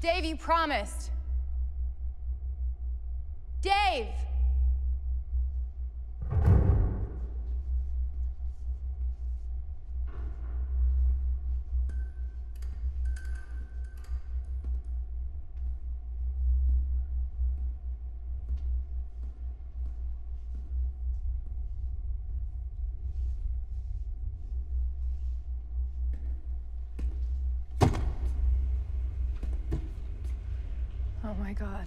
Dave, you promised. Dave! Oh my god.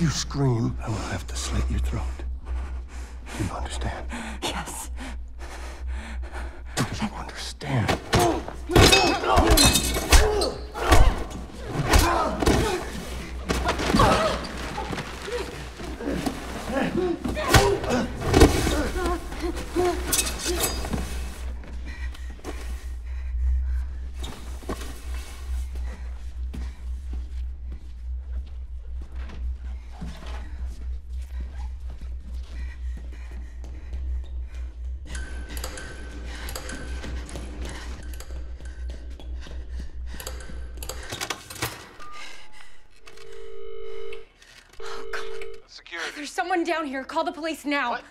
If you scream, I will have to slit your throat. Do you understand? Yes. Do you understand? There's someone down here. Call the police now. What?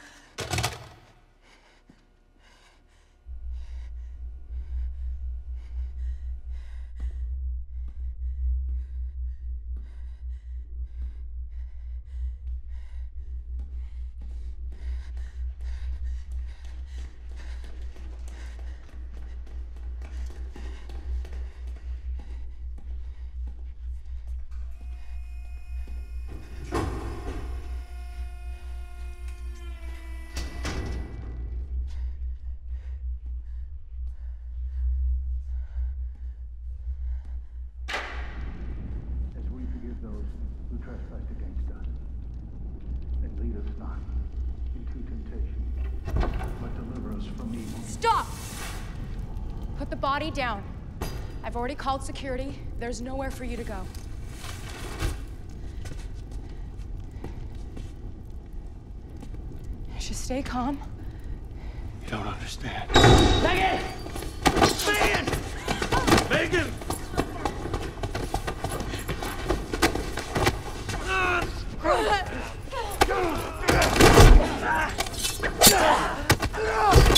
But us from evil. Stop! Put the body down. I've already called security. There's nowhere for you to go. Just stay calm. You don't understand. Megan! Megan! Megan!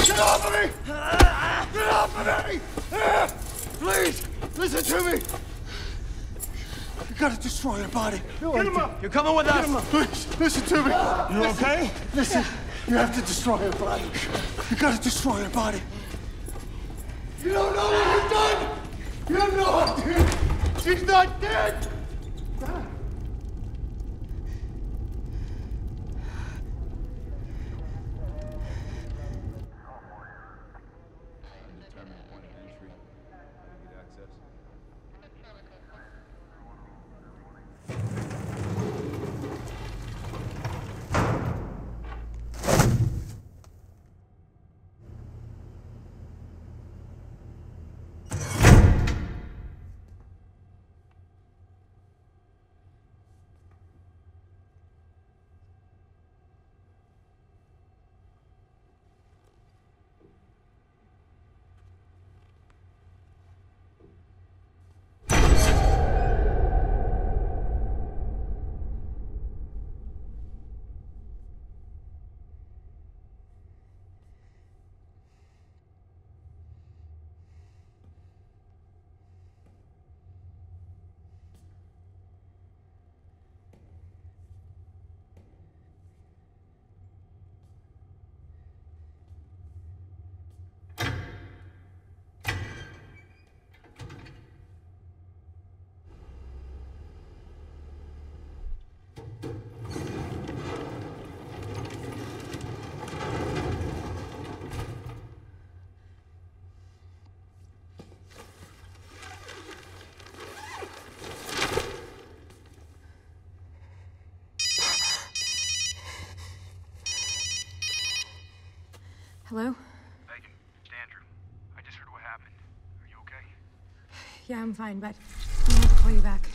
Get off of me! Get off of me! Ah, please, listen to me! You gotta destroy your body. Get him up! You're coming with us! Please, listen to me. You okay? Listen, you have to destroy her body. You gotta destroy her body. You don't know what you've done! You don't know what, dude! She's not dead! Ah. Hello? Megan, it's Andrew. I just heard what happened. Are you okay? Yeah, I'm fine, but I have to call you back.